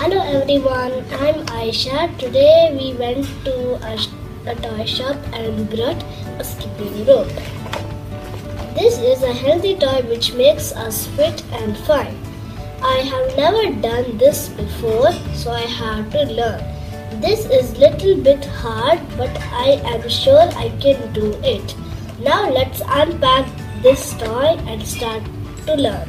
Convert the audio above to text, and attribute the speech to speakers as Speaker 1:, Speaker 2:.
Speaker 1: Hello everyone, I'm Aisha. Today we went to a, a toy shop and brought a skipping rope. This is a healthy toy which makes us fit and fine. I have never done this before, so I have to learn. This is little bit hard, but I am sure I can do it. Now let's unpack this toy and start to learn.